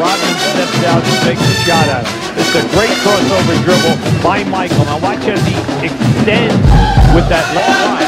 Rodman steps out and takes a shot at him. It's a great crossover dribble by Michael. Now watch as he extends with that left line.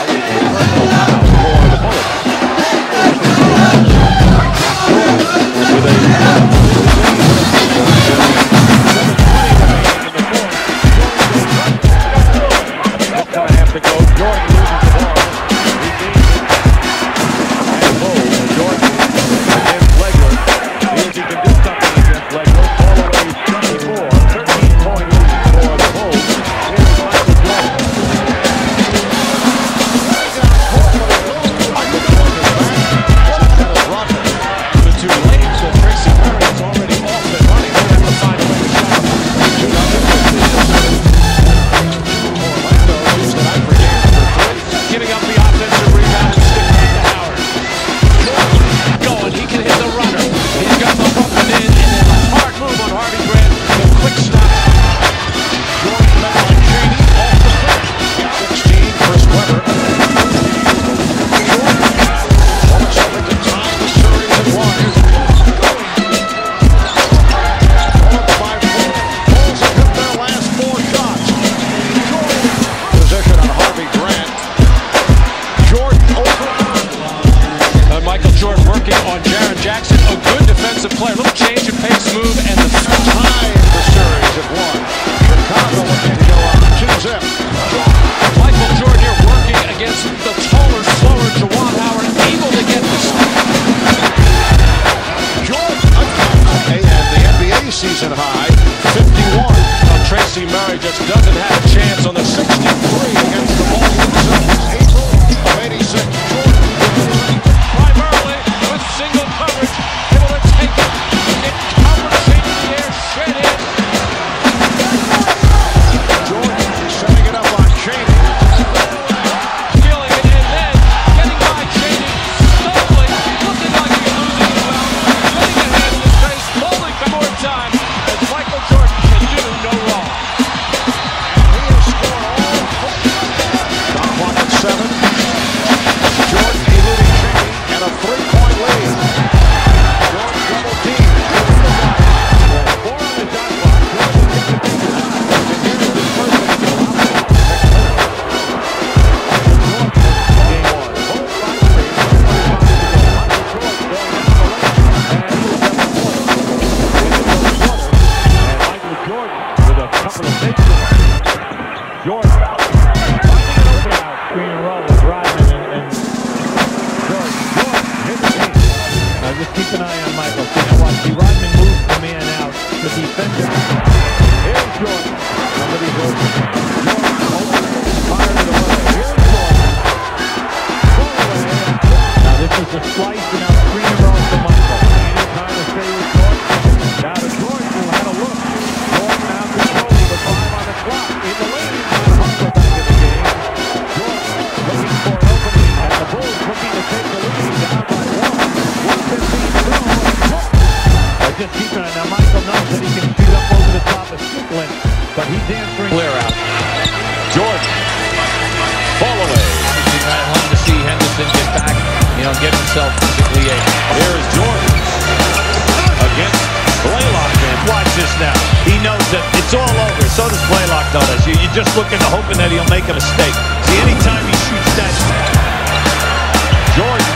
Jordan finding an open out. And roll with Rodman Now just keep an eye on Michael. Now watch. See Rodman moves the man out. The defender. Here's Jordan. Somebody's open. Jordan it away. Here's Jordan. Now this is a slice and Clear out. Jordan. Ball away. I wanted to see Henderson get back, you know, get himself physically able. Here's Jordan against Blaylock. And Watch this now. He knows that it's all over. So does Blaylock know that. You- You're just looking hoping that he'll make a mistake. See, anytime he shoots that, Jordan,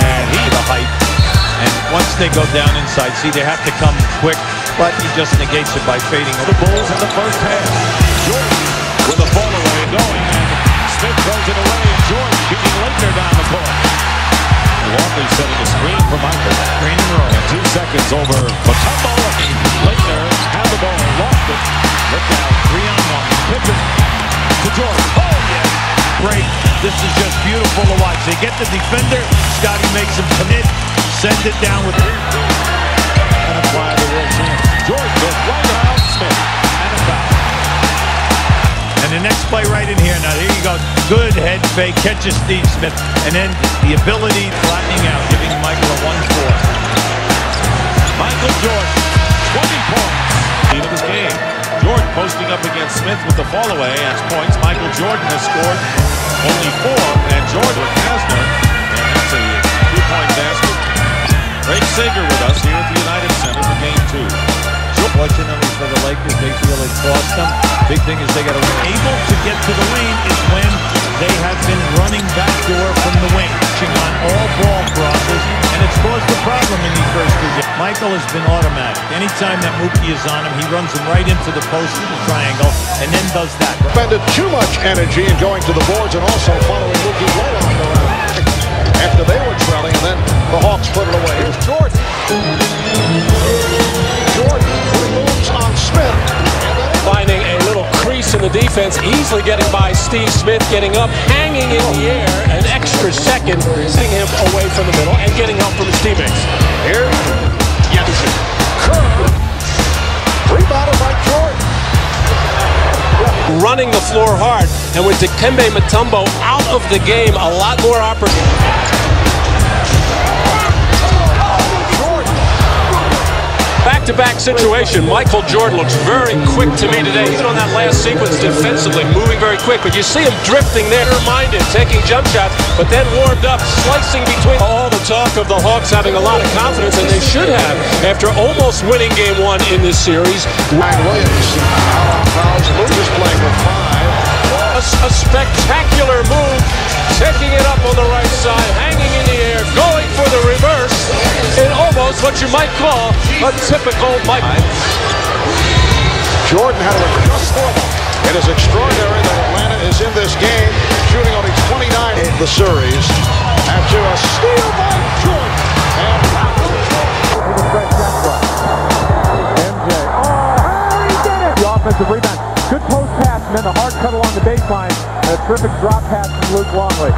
and he the height. And once they go down inside, see, they have to come quick, but he just negates it by fading over. the Bulls in the first half. Jordan with the ball away and going. And Smith throws it away. And Jordan beating Laettner down the court. Walkley setting a screen for Michael. Screen and roll. And two seconds over Mutombo. Laettner had the ball, lost it. Look out, three on one. Pippen to Jordan. Oh, yes. Great. This is just beautiful to watch. They get the defender. Scotty makes him commit. Sends it down with And apply the world champ. Jordan goes right around Smith. And a foul. And the next play right in here. Now, here you go. Good head fake. Catches Steve Smith. And then the ability flattening out, giving Michael a 1-4. Michael Jordan, 20 points. Lead of his game. Jordan posting up against Smith with the fall away as points. Michael Jordan has scored only four, and Jordan with Hasner, and that's a two-point basket. Sager with us here at the United Center for game for the Lakers, they feel it cost them. Big thing is they got to able to get to the lane is when they have been running backdoor from the wing, pushing on all ball crosses, and it's caused a problem in these first two games. Michael has been automatic. Anytime that Mookie is on him, he runs him right into the post of the triangle, and then does that. expended too much energy in going to the boards and also following Mookie way off the round. After they were trailing, and then the Hawks put it away. Here's Jordan. Jordan defense, easily getting by Steve Smith, getting up, hanging in the air, an extra second, sending him away from the middle, and getting help from his teammates. Here, Jensen. Curve. Rebounded by Jordan. Running the floor hard, and with Dikembe Mutombo out of the game, a lot more opportunity. Back-to-back situation. Michael Jordan looks very quick to me today. Even on that last sequence defensively, moving very quick. But you see him drifting there, minded, taking jump shots, but then warmed up, slicing between all the talk of the Hawks having a lot of confidence, and they should have after almost winning game one in this series. Ryan Williams out on fouls. Luc playing with five. A, a spectacular move, taking it up on the right side, hanging in the air, going for the reverse, in almost what you might call a typical Mike. Jordan had to adjust for. It is extraordinary that Atlanta is in this game, shooting only 29 in the series. After a steal by Jordan. And The offensive rebound. Good post pass and then the hard cut along the baseline. And a terrific drop pass from Luc Longley.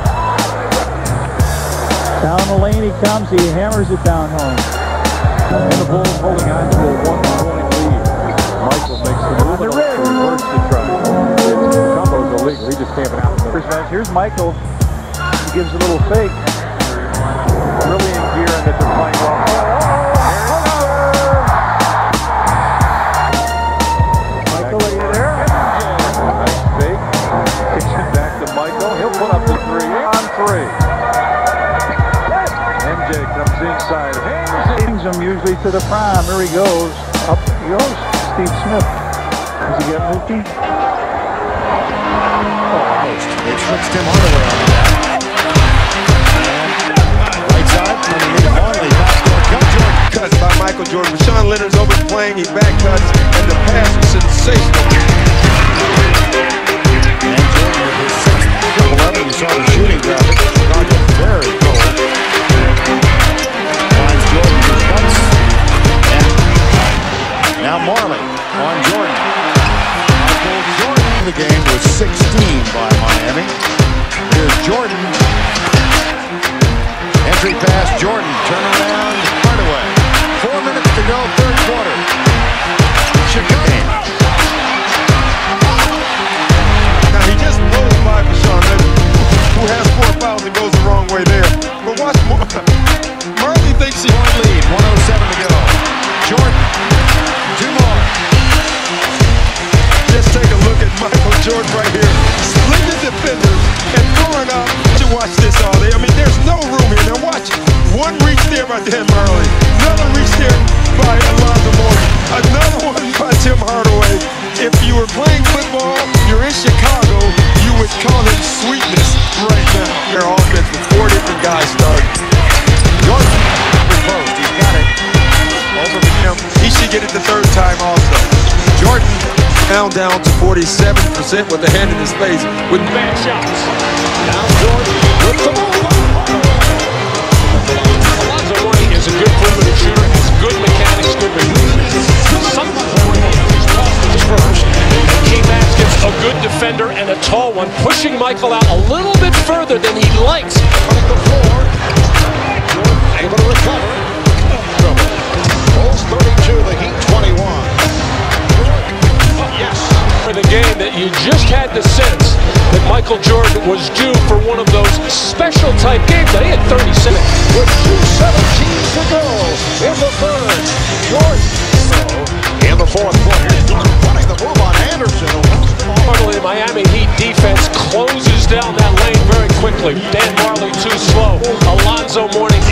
Down the lane he comes. He hammers it down home. And the Bulls holding on to a one-point lead. Michael makes the move. The rim. Reverse the try. It's Combo's illegal. He just camping out. in the. Here's Michael. He gives a little fake. Really in gear and that they're playing well. Him usually to the prime. There he goes. Up he goes. Steve Smith. Does he get Mookie? almost. They Tim Hardaway on that. Right side. Backdoor cut by Michael Jordan. Sean Lenard's over playing, he back cuts, and the pass was sensational. The game was 16 by Miami. Here's Jordan. Entry pass, Jordan. Turnaround, Hardaway. Four minutes to go, third quarter. Chicago. Now he just blows by Sean who has four fouls and goes the wrong way there. But watch more. Majerle thinks he One lead, 107 to go. Jordan, two more. Michael Jordan right here, splitting defenders and throwing up. To watch this all day. I mean, there's no room here. Now watch. One reach there by Dan Majerle. Another reach there by Alonzo Mourning. Another one by Tim Hardaway. If you were playing football, you're in Chicago, you would call it sweetness right now. Their offense with four different guys starting. Jordan, post, he's got it. Over him. He should get it the third time also. Jordan, Now down to 47% with a hand in his face. With Bad shots. now Jordan with the ball. Alonzo Mourning is a good perimeter shooter, has good mechanics, good release. Sometimes he's tough his first. Key Baskets, a good defender and a tall one, pushing Michael out a little bit further than he likes. Game that you just had the sense that Michael Jordan was due for one of those special type games. Now, he had 37. With 2.17 to go in the third. Jordan. In the fourth quarter. Running the move on Anderson. Normally, the Miami Heat defense closes down that lane very quickly. Dan Majerle too slow. Alonzo Mourning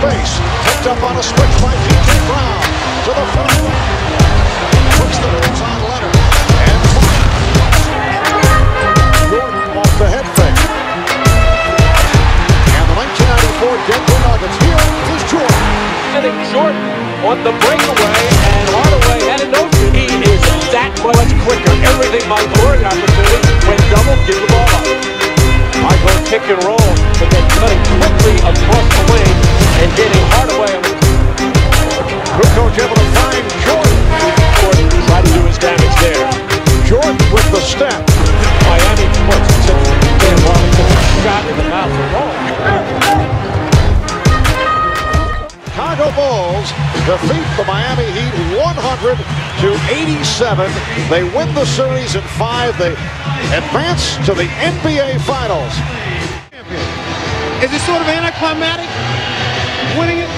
space. Picked up on a switch by P.J. Brown to the front. Good coach able to find Jordan. Jordan try to do his damage there. Jordan with the step. Miami puts Dan Wellington shot in the mouth of wrong. Chicago Bulls defeat the Miami Heat 100 to 87. They win the series in five. They advance to the NBA Finals. Is it sort of anticlimactic winning it?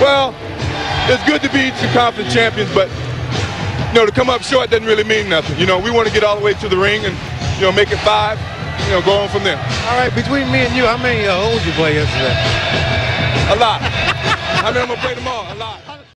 Well, it's good to be two conference champions, but you know, to come up short doesn't really mean nothing. You know, we want to get all the way to the ring and you know make it five. You know, go on from there. All right, between me and you, how many uh, holes you play yesterday? A lot. I mean, I'm gonna play tomorrow. A lot.